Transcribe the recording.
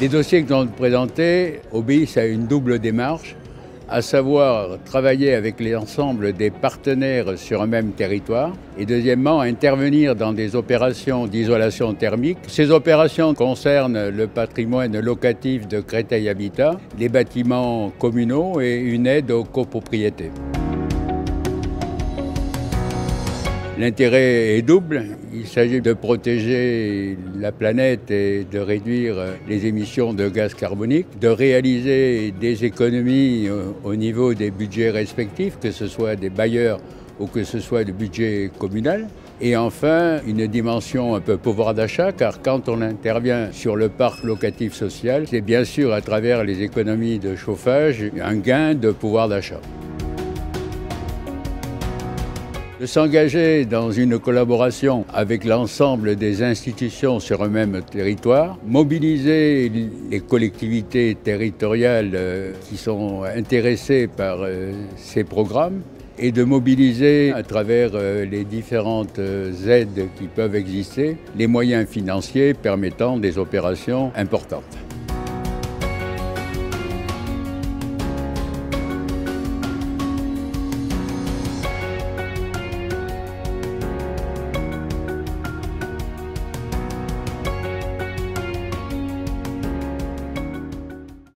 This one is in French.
Les dossiers que nous avons présentés obéissent à une double démarche à savoir travailler avec l'ensemble des partenaires sur un même territoire et deuxièmement intervenir dans des opérations d'isolation thermique. Ces opérations concernent le patrimoine locatif de Créteil Habitat, les bâtiments communaux et une aide aux copropriétés. L'intérêt est double. Il s'agit de protéger la planète et de réduire les émissions de gaz carbonique, de réaliser des économies au niveau des budgets respectifs, que ce soit des bailleurs ou que ce soit du budget communal. Et enfin, une dimension un peu pouvoir d'achat, car quand on intervient sur le parc locatif social, c'est bien sûr à travers les économies de chauffage un gain de pouvoir d'achat de s'engager dans une collaboration avec l'ensemble des institutions sur un même territoire, mobiliser les collectivités territoriales euh, qui sont intéressées par euh, ces programmes et de mobiliser à travers euh, les différentes aides qui peuvent exister les moyens financiers permettant des opérations importantes.